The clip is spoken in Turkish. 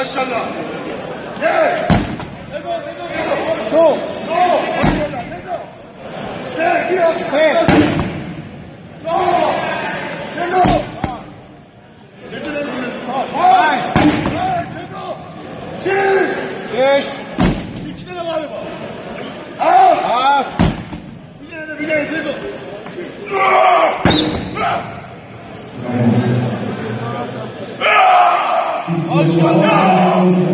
Maşallah. Gel. Nezo, Nezo, Nezo. Go. Go. Maşallah, Nezo. Gel, gir. Evet. Go. Nezo. Nezo, Nezo. Hay. Hay, Nezo. Çiz. Beş. İki tane galiba. Al. Af. Bir tane de bir tane Nezo. Maşallah.